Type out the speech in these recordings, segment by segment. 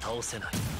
倒せない。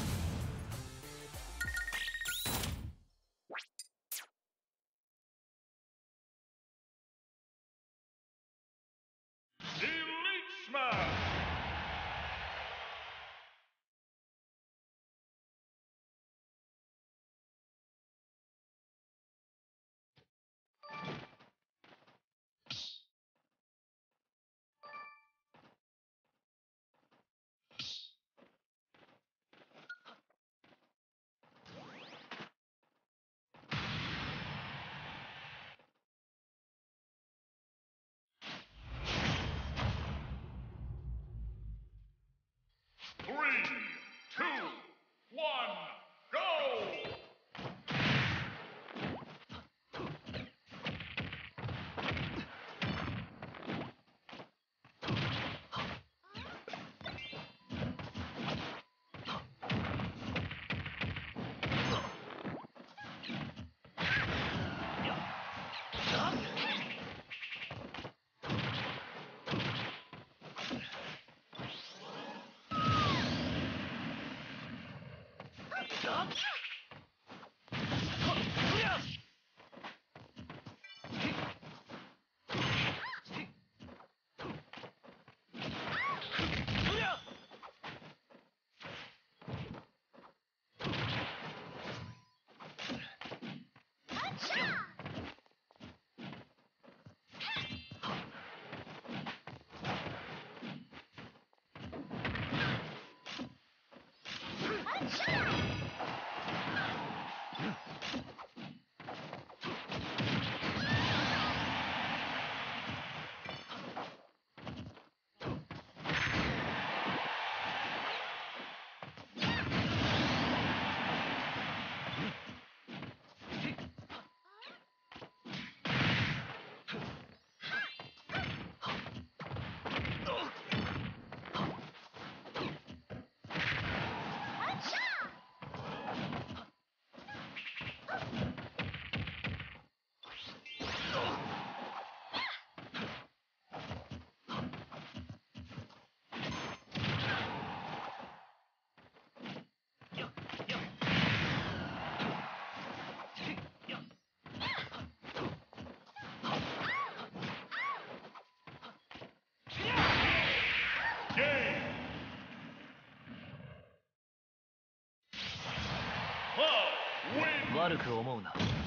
悪く思うな。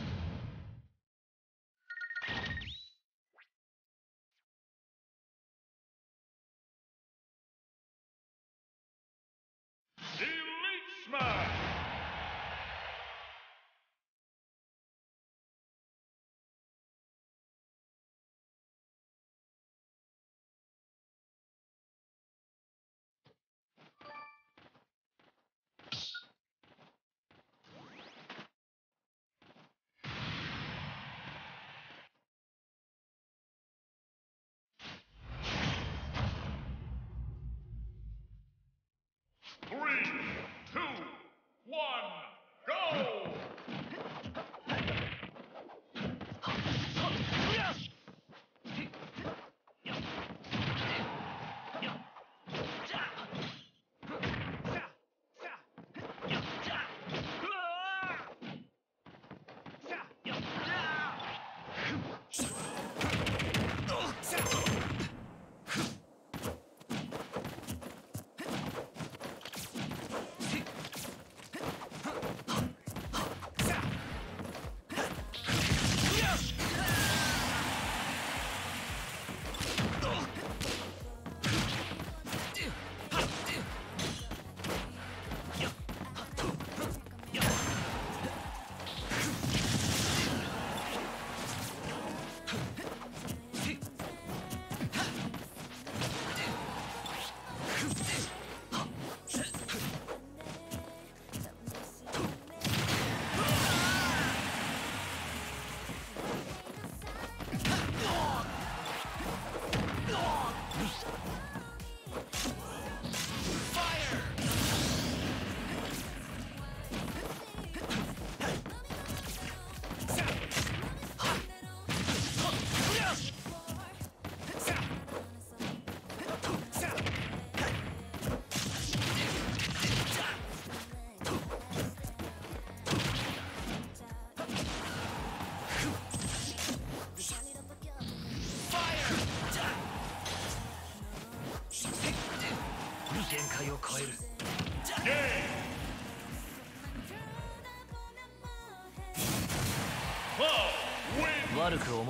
悪く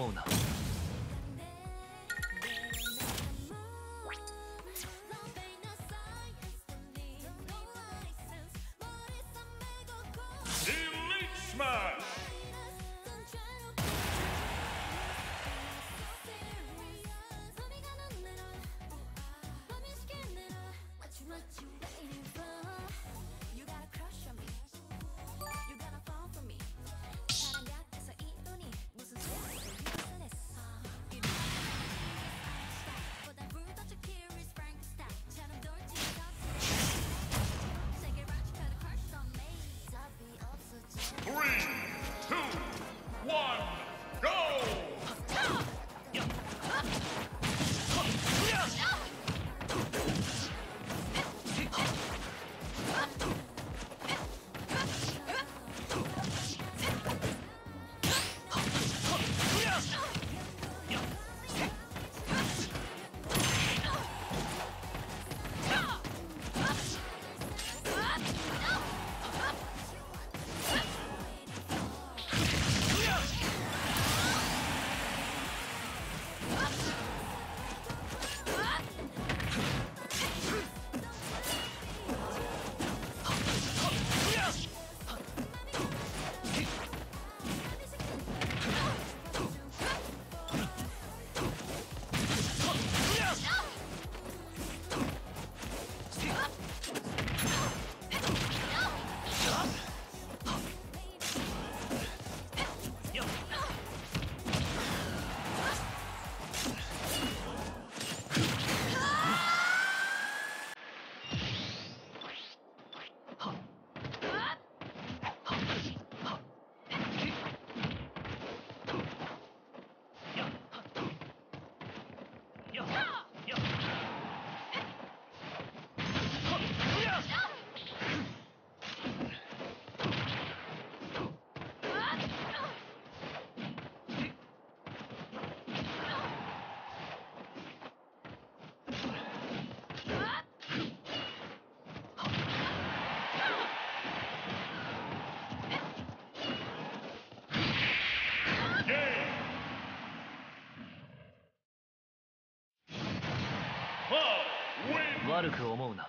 悪く思うな。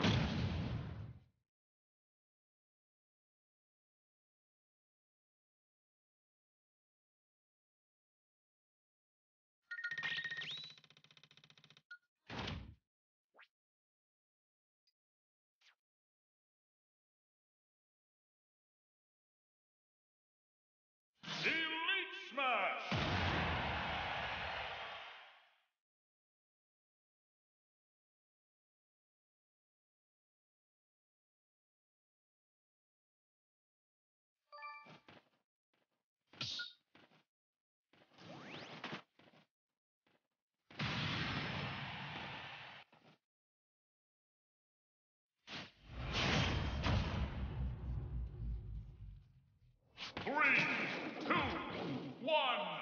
One,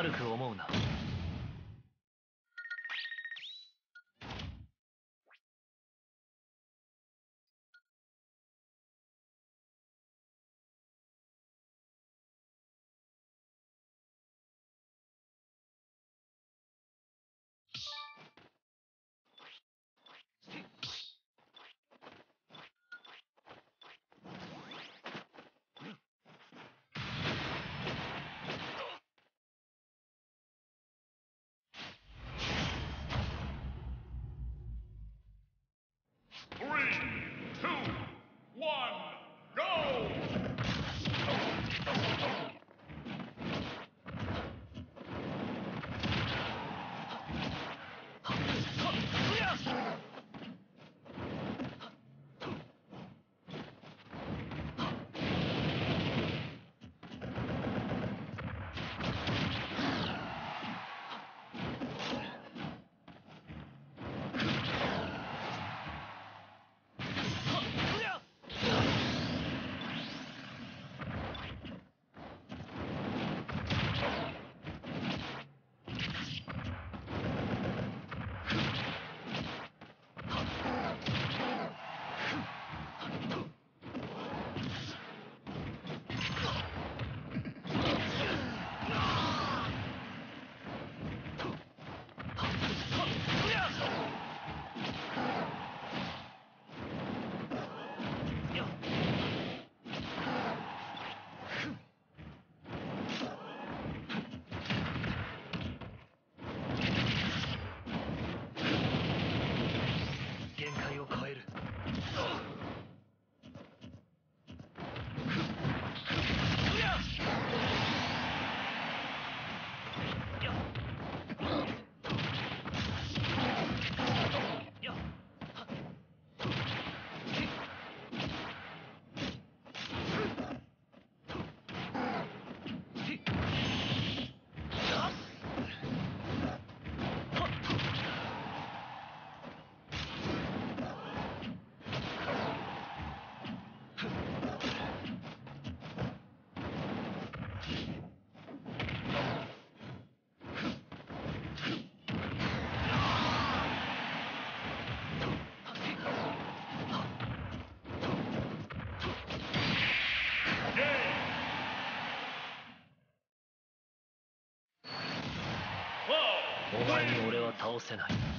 悪く思うな。に俺は倒せない。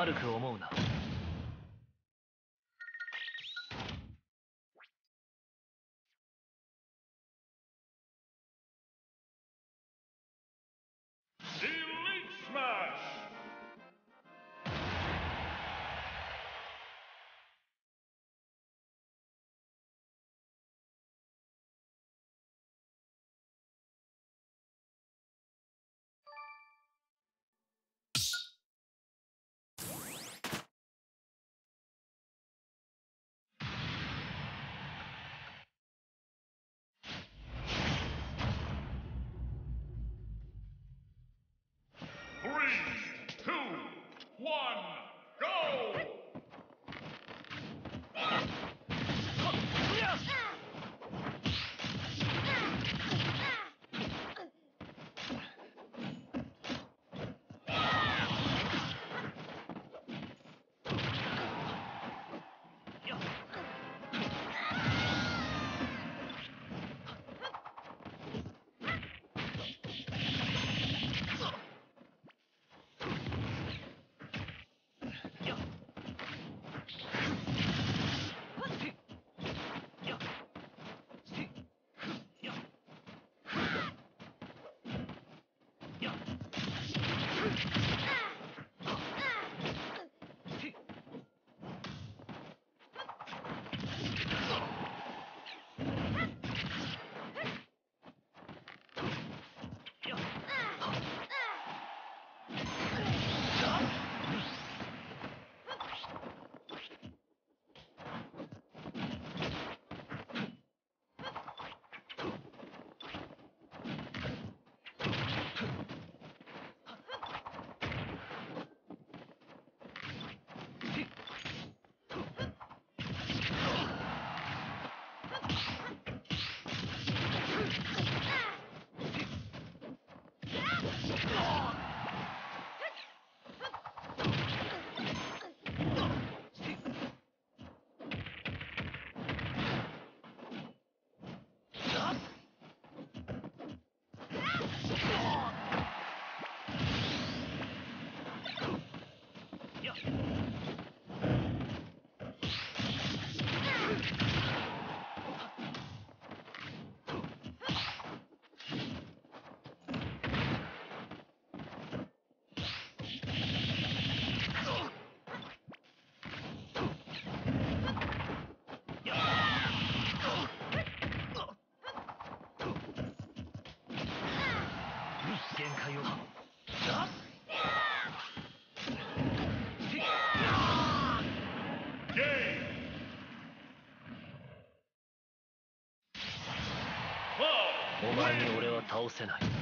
悪く思う one, 倒せない。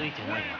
ついてない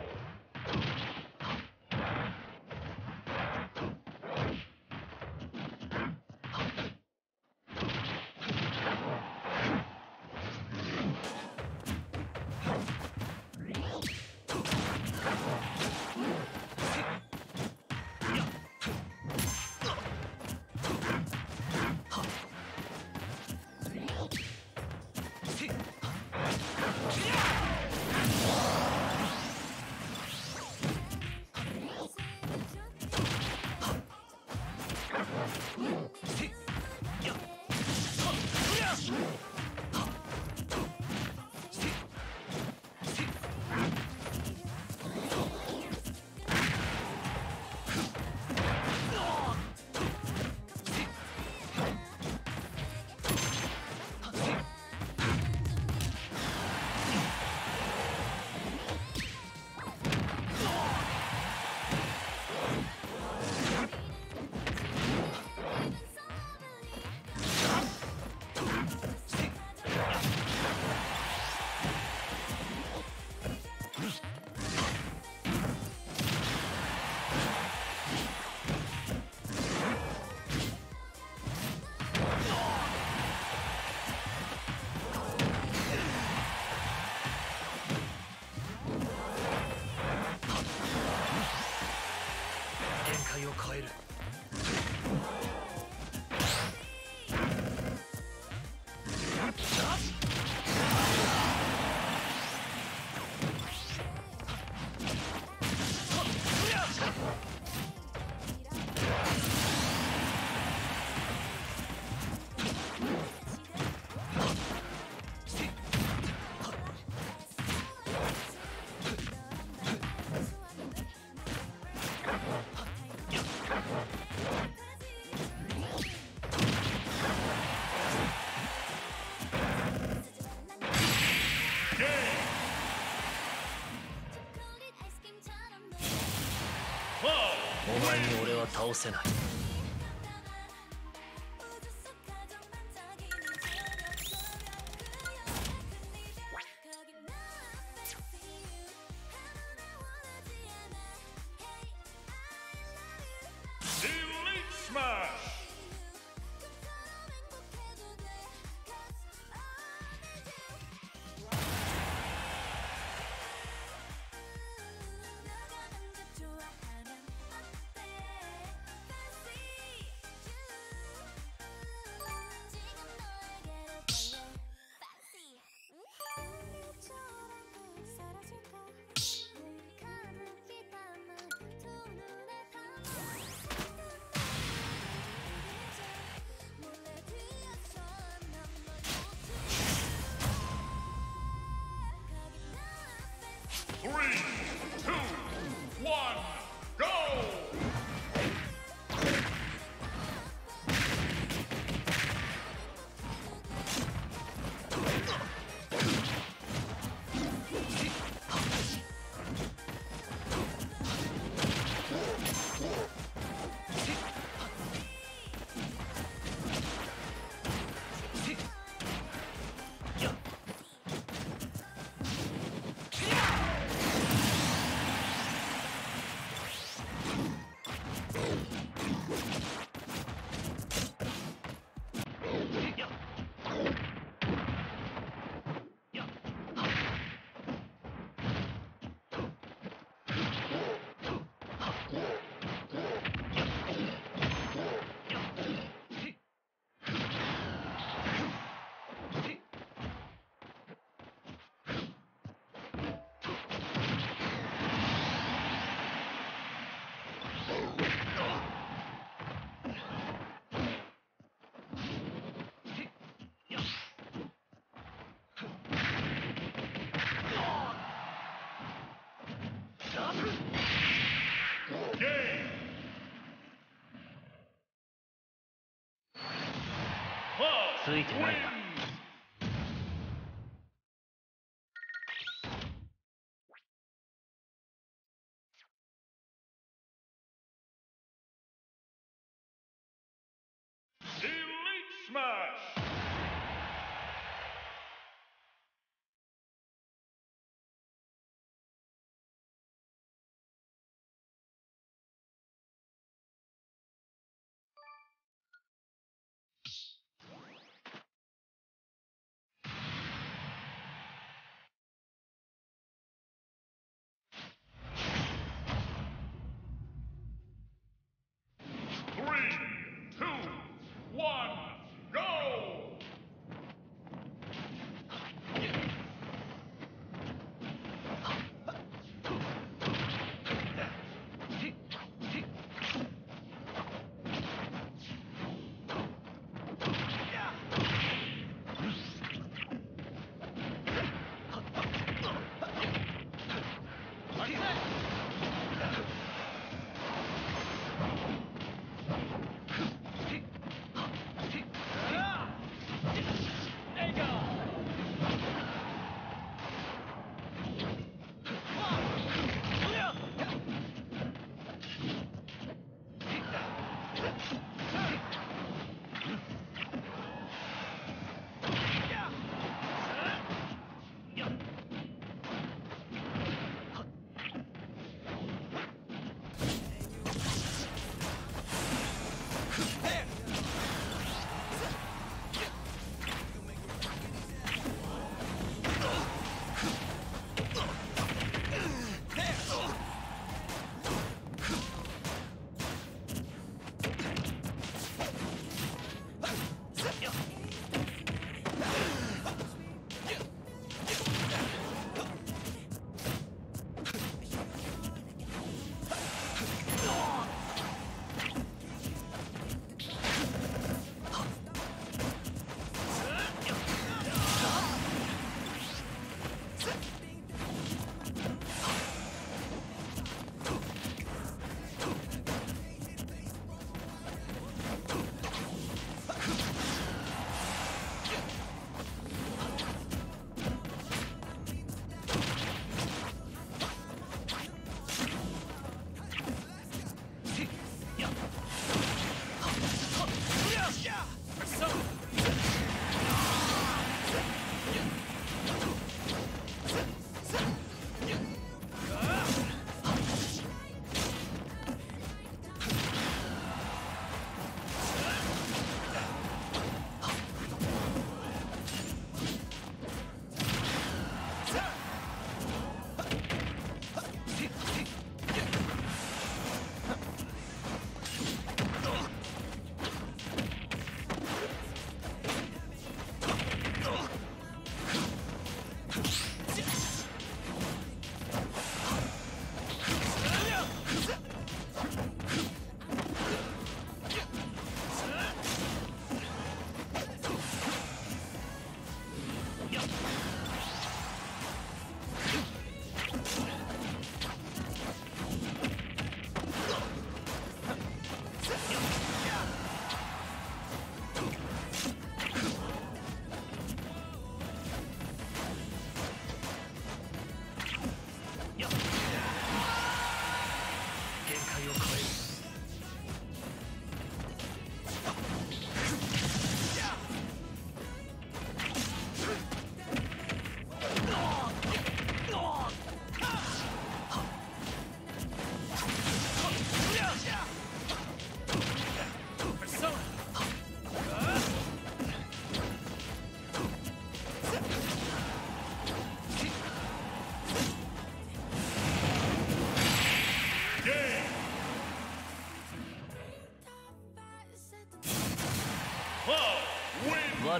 倒せない。Three, two, one. ついてないな one,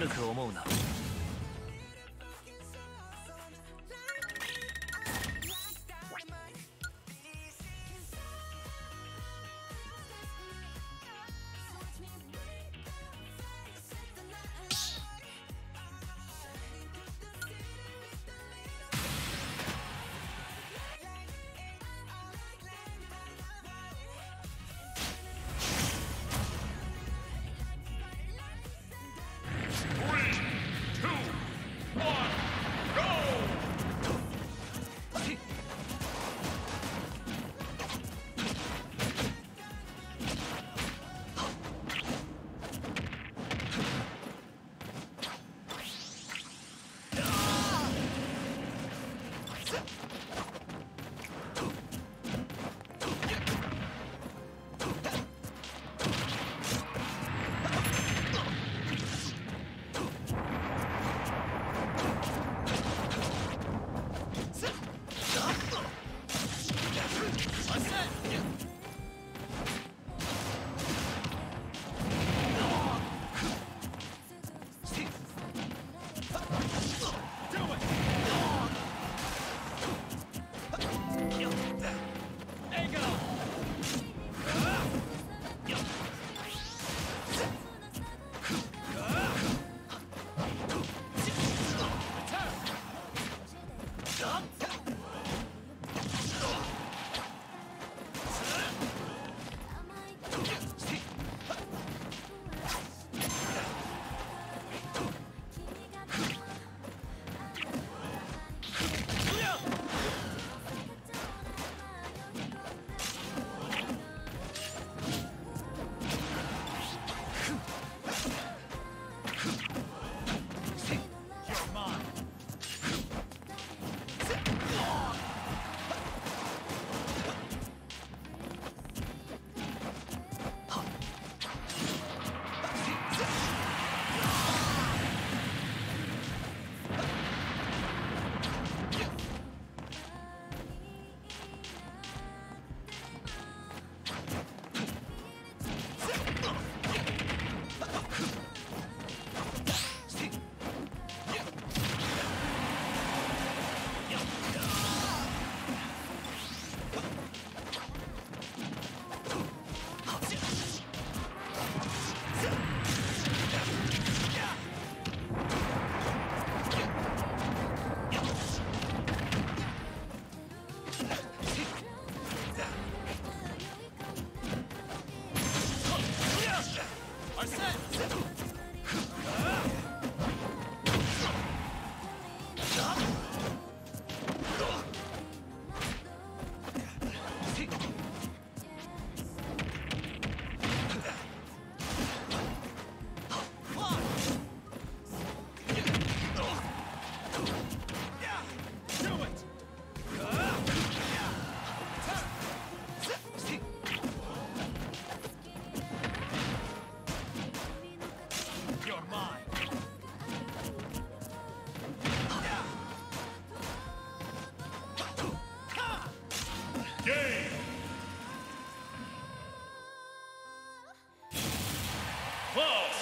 悪く思う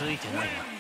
ついてないな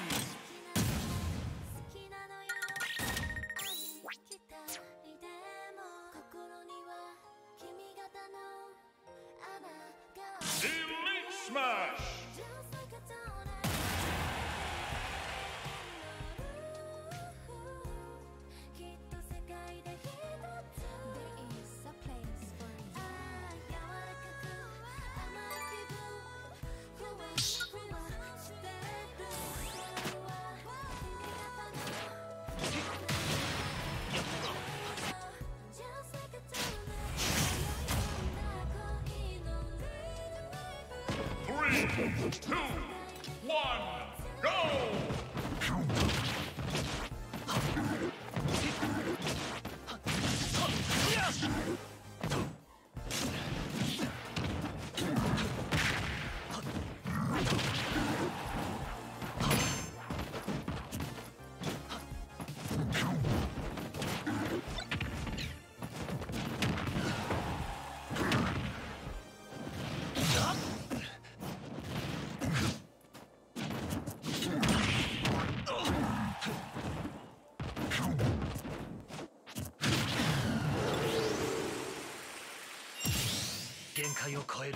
界を超える。